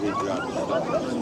really dropped